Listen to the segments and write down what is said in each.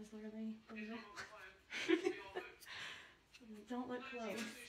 was literally brutal. Don't look close.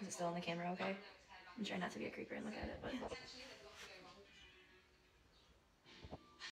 Is it still on the camera okay? I'm trying not to be a creeper and look at it, but.